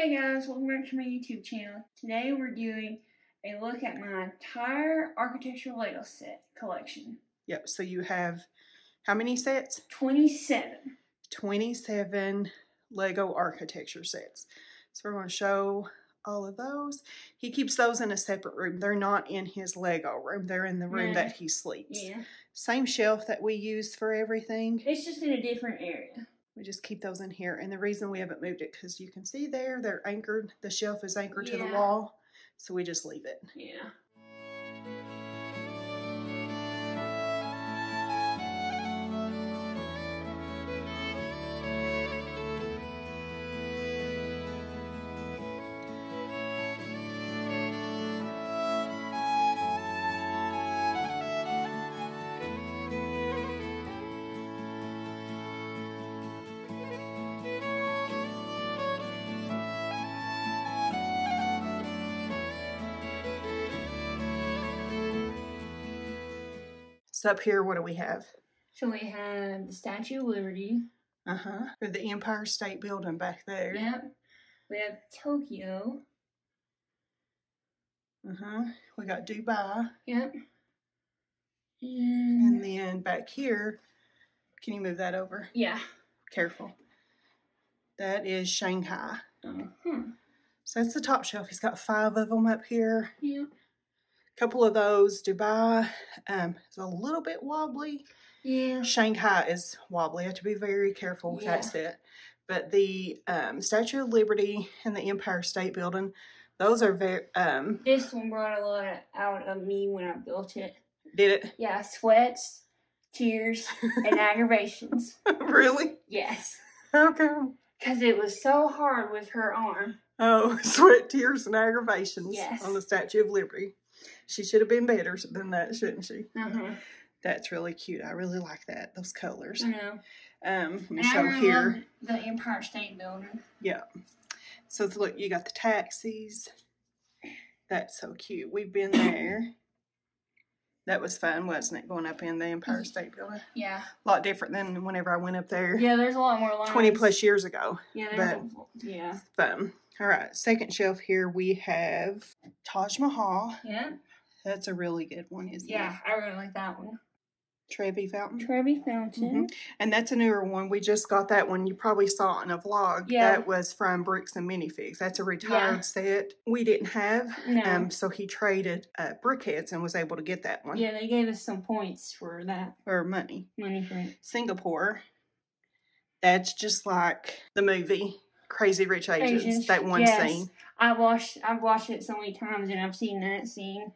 Hey guys, welcome back to my YouTube channel. Today we're doing a look at my entire architectural Lego set collection. Yep, so you have how many sets? 27. 27 Lego architecture sets. So we're going to show all of those. He keeps those in a separate room. They're not in his Lego room. They're in the room that he sleeps. Yeah. Same shelf that we use for everything. It's just in a different area. We just keep those in here. And the reason we haven't moved it, because you can see there, they're anchored. The shelf is anchored to the wall. So we just leave it. Yeah. So up here, what do we have? So we have the Statue of Liberty. Uh-huh. Or the Empire State Building back there. Yep. We have Tokyo. Uh-huh. We got Dubai. Yep. And And then back here, can you move that over? yeah. Careful. That is Shanghai. Uh-huh. So that's the top shelf. He's got five of them up here. Yep. Couple of those. Dubai um, is a little bit wobbly. Yeah. Shanghai is wobbly. You have to be very careful with Yeah. that set. But the um, Statue of Liberty and the Empire State Building, those are very, um, This one brought a lot out of me when I built it. did it? Yeah, sweats, tears, and aggravations. really? Yes. How come? Because it was so hard with her arm. Oh, sweat, tears, and aggravations Yes. on the Statue of Liberty. She should have been better than that, shouldn't she? Uh-huh. That's really cute. I really like that. Those colors. I know. Um, let me show really here. the Empire State Building. Yeah. So look, you got the taxis. That's so cute. We've been there. That was fun, wasn't it? Going up in the Empire State Building. Yeah. A lot different than whenever I went up there Yeah, there's a lot more lines. 20 plus years ago. Yeah, there's a, yeah. Fun. All right, second shelf here we have Taj Mahal. Yeah. That's a really good one, isn't Yeah, I really like that one. it? Trevi Fountain. Trevi Fountain. And that's a newer one. We just got that one. You probably saw it in a vlog. Yeah. That was from Bricks and Minifigs. That's a retired Yeah. set. We didn't have. No. Um, so he traded uh, BrickHeadz and was able to get that one. yeah, they gave us some points for that Or money. money for it. Singapore. That's just like the movie Crazy Rich Asians. Asians, That one yes. scene. I watched I've watched it so many times and I've seen that scene.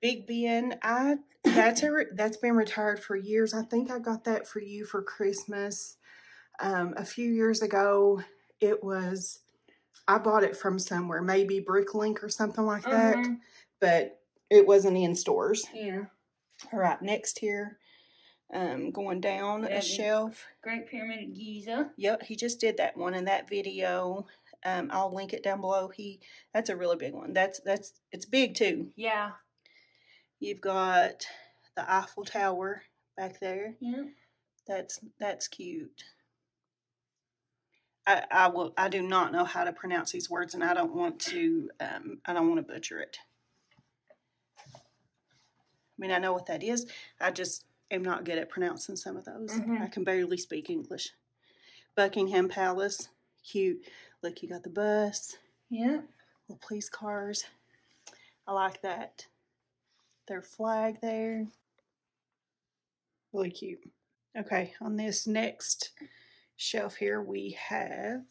Big Ben, I that's a that's been retired for years. I think I got that for you for Christmas um, a few years ago. It was I bought it from somewhere, maybe Bricklink or something like that, Uh-huh. but it wasn't in stores. Yeah. All right, next here, um, going down a the- shelf. Great Pyramid of Giza. Yep, he just did that one in that video. Um, I'll link it down below. He that's a really big one. That's that's it's big too. Yeah. You've got the Eiffel Tower back there. Yeah. That's that's cute. I I will I do not know how to pronounce these words, and I don't want to um I don't want to butcher it. I mean I know what that is. I just am not good at pronouncing some of those. Mhm. I can barely speak English. Buckingham Palace, cute. Look, you got the bus, Yeah. the police cars. I like that. Their flag there. Really cute. Okay, on this next shelf here we have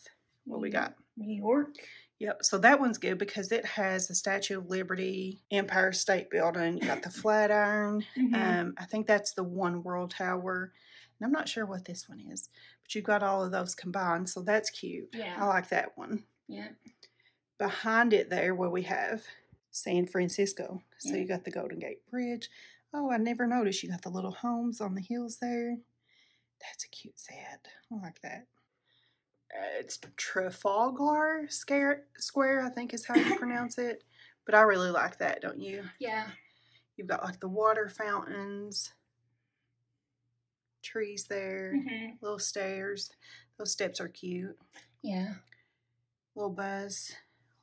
what we got. New York. Yep, so that one's good because it has the Statue of Liberty, Empire State Building, you got the Flatiron. Mhm. Um, I think that's the One World Tower. And I'm not sure what this one is, but you've got all of those combined, so that's cute. Yeah. I like that one. Yeah. Behind it there, what we have San Francisco. So Yeah. you got the Golden Gate Bridge. Oh, I never noticed you got the little homes on the hills there. That's a cute set. I like that. It's Trafalgar Scare- Square, I think is how you pronounce it. But I really like that, don't you? Yeah. You've got like the water fountains, trees there, hmm little stairs. Those steps are cute. Yeah. Little Buzz.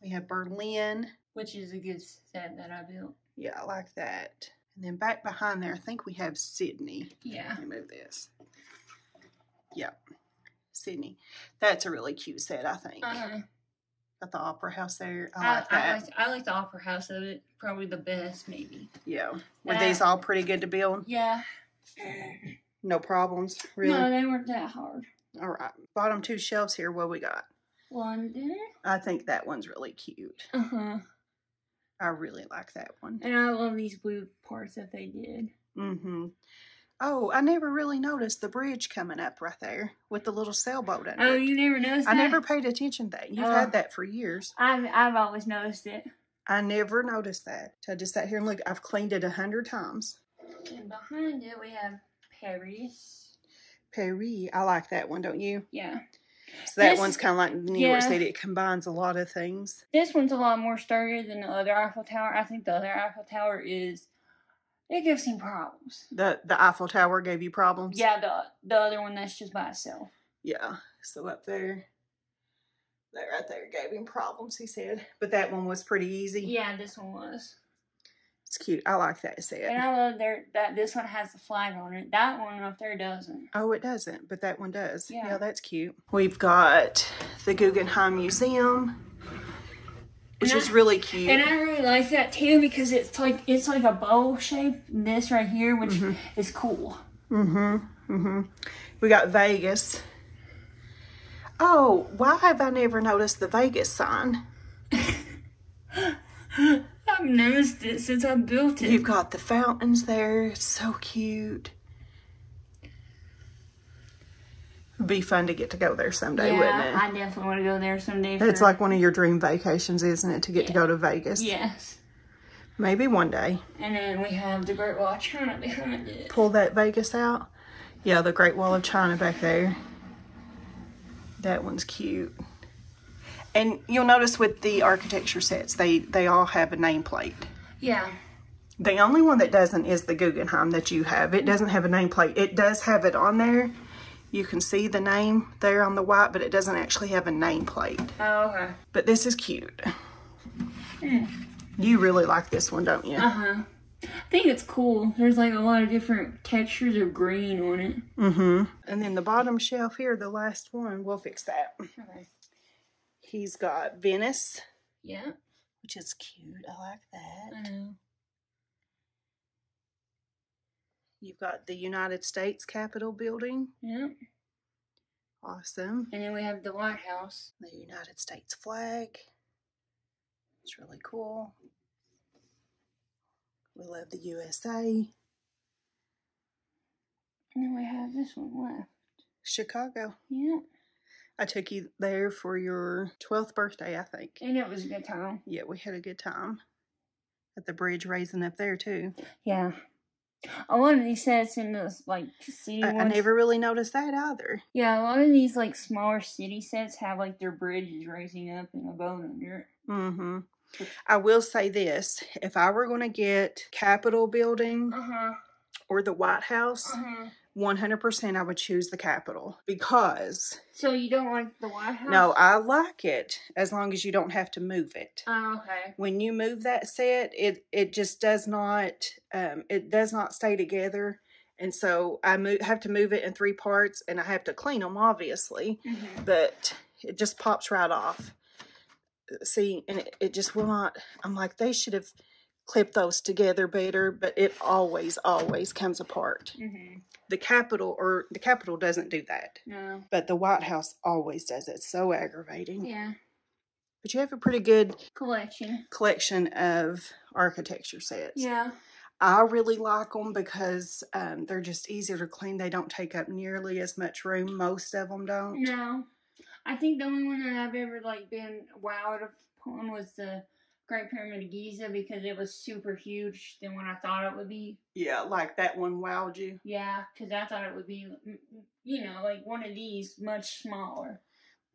We have Berlin. Which is a good set that I built. Yeah, I like that. And then back behind there, I think we have Sydney. Yeah. Let me move this. Yep. Sydney. That's a really cute set, I think. Uh-huh. Got the opera house there. I I, like I, like, I like the opera house of it. Probably the best, maybe. yeah. Were That- these all pretty good to build? Yeah. No problems? Really? No, they weren't that hard. All right. Bottom two shelves here, what we got? London. I think that one's really cute. Uh huh. I really like that one. And I love these blue parts that they did. Mm-hmm. Oh, I never really noticed the bridge coming up right there with the little sailboat under Oh, it. you never noticed that. I that? never paid attention to that. You've Oh. had that for years. I've I've always noticed it. I never noticed that. So I just sat here and looked. I've cleaned it a hundred times. And behind it we have Paris. Paris, I like that one, don't you? Yeah. So that This- one's kind of like New York yeah. City. It combines a lot of things. This one's a lot more sturdier than the other Eiffel Tower. I think the other Eiffel Tower is it gives him problems. The the Eiffel Tower gave you problems. Yeah, the the other one that's just by itself. Yeah. So up there, that right there gave him problems. He said, but that one was pretty easy. Yeah, this one was. It's cute. I like that And set. I love there that this one has the flag on it. That one up there doesn't. Oh, it doesn't, but that one does. Yeah. yeah that's cute. We've got the Guggenheim Museum, which And is I- really cute. And I really like that too because it's like it's like a bowl shape. This right here, which Mhm. is cool. Mm-hmm. Mm-hmm. We got Vegas. Oh, why have I never noticed the Vegas sign? I've noticed it since I built it. You've got the fountains there. It's so cute. Be fun to get to go there someday, wouldn't it? yeah, I definitely want to go there someday. It's like one of your dream vacations, isn't it, to get to go to Vegas? yes. Maybe one day. And then we have the Great Wall of China behind it. Pull that Vegas out. Yeah, the Great Wall of China back there. That one's cute. And you'll notice with the architecture sets, they, they all have a nameplate. Yeah. The only one that doesn't is the Guggenheim that you have. It doesn't have a nameplate. It does have it on there. You can see the name there on the white, but it doesn't actually have a nameplate. Oh, okay. But this is cute. Hmm. You really like this one, don't you? Uh huh. I think it's cool. There's like a lot of different textures of green on it. Mm-hmm. And then the bottom shelf here, the last one, we'll fix that. Okay. He's got Venice, Yeah, which is cute. I like that. I know. You've got the United States Capitol building. Yeah. Awesome. And then we have the White House. The United States flag. It's really cool. We love the USA. And then we have this one left. Chicago. Yeah. I took you there for your 12th birthday, I think. And it was a good time. Yeah, we had a good time. At the bridge raising up there, too. Yeah. A lot of these sets in those like city I, I never really noticed that either. Yeah, a lot of these like smaller city sets have like their bridges raising up and a boat under it. Mm-hmm. I will say this. If I were going to get Capitol building Uh huh. or the White House, Uh huh. 100% I would choose the Capitol because So you don't like the White House? no, I like it as long as you don't have to move it. Oh, okay. When you move that set, it it just does not um it does not stay together. And so I move, have to move it in three parts and I have to clean them obviously, hmm but it just pops right off. See, and it, it just will not I'm like they should have clipped those together better, but it always always comes apart. hmm The Capitol or the Capitol doesn't do that. No. But the White House always does it. So aggravating. Yeah. But you have a pretty good Collection. collection of architecture sets. Yeah. I really like them because um, they're just easier to clean. They don't take up nearly as much room. Most of them don't. No. I think the only one that I've ever like been wowed upon was the Great Pyramid of Giza because it was super huge than what I thought it would be. Yeah, like that one wowed you. Yeah, because I thought it would be, mm, mm, you know, like one of these much smaller.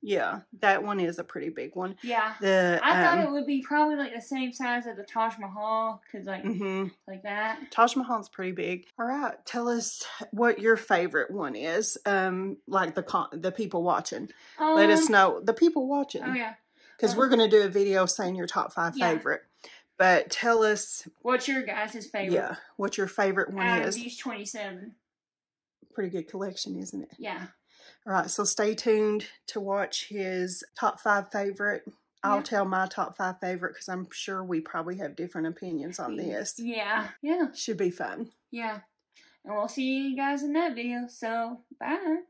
Yeah, that one is a pretty big one. Yeah. The I thought um, it would be probably like the same size as the Taj Mahal, cause like mm-hmm. like that. Taj Mahal's pretty big. All right, tell us what your favorite one is. Um, like the con- the people watching. Let us Um, know the people watching. Oh yeah. Because Um, we're going to do a video saying your top five Yeah. favorite. But tell us, What's your guys' favorite? yeah, what your favorite one Out of is. these 27. Pretty good collection, isn't it? Yeah. All right, so stay tuned to watch his top five favorite. I'll Yeah. tell my top five favorite because I'm sure we probably have different opinions on this. Yeah. Yeah. Should be fun. Yeah. And we'll see you guys in that video. So, bye.